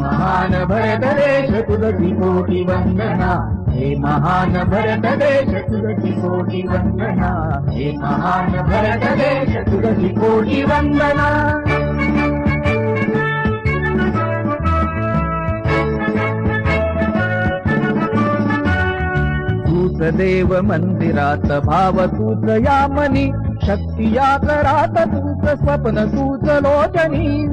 महान भरत देश तुझी कोटी वंदना. हे महान भरत देश तुझी कोटी वंदना. हे महान भरत देश तुझी कोटी वंदना. तूच देव मंदिरात भाव तूच यामनी शक्ती या करात तूच स्वप्न तूच लोचनी.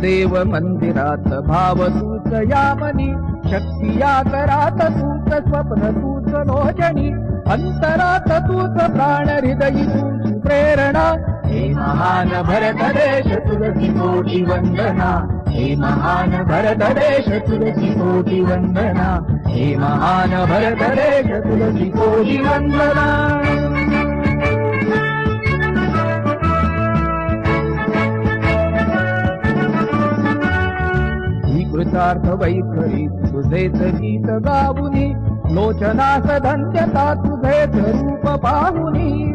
देव मंदिरात भाव तूच यामनी शक्ती या करात तूच स्वप्न तूच लोचनी अंतरात तूच प्राण हृदयी प्रेरणा हे महान भरत देश तुलसी कोटी वंदना हे महान भरत देश तुलसी कोटी वंदना हे महान भरत देश तुलसी कोटी वंदना. कृतार्थ वैखरी तुझेच गीत गाऊनी लोचनास धन्यता तुझेच रूप पाहुनी.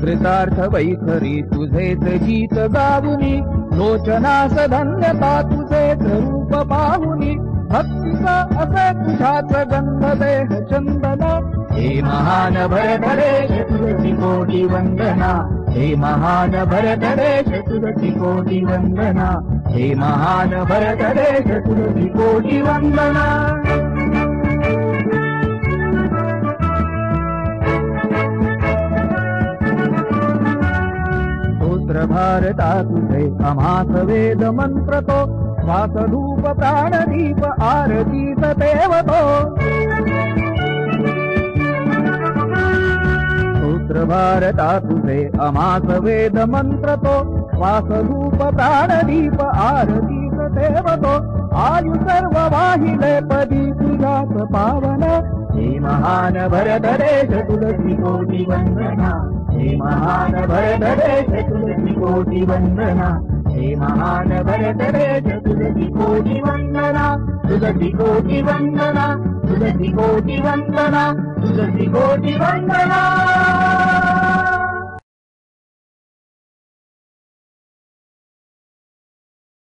कृतार्थ वैखरी तुझेच गीत गाऊनी लोचनास धन्यता तुझेच रूप पाहुनी. भक्तीचा असे तुझ्याच गंध देह चंदना हे महान भरधरे चतुरसि कोटि वन्दना। हे महान भरधरे चतुरसि कोटि वन्दना। हे महान भरधरे चतुरसि कोटि वन्दना। भारता सोत्र अमास वेद मन्त्रतो स्वासधूप प्राणदीप आरती सदेवतो भारतासुते अमासवेदमन्त्रतो अमास वेद मन्त्रतो वासरूपतारदीप आरदीप देवतो आयु सर्ववाहिल पदी तुलास पावन हे महान भरतरे चतुरसि कोटिवन्दना हे महान भरतरे चतुरसि कोटिवन्दना हे महान भरतरे चतुरसि कोटिवन्दना तुलसि कोटिवन्दना तुलि कोटिवन्दना तुलिकोटिवन्दना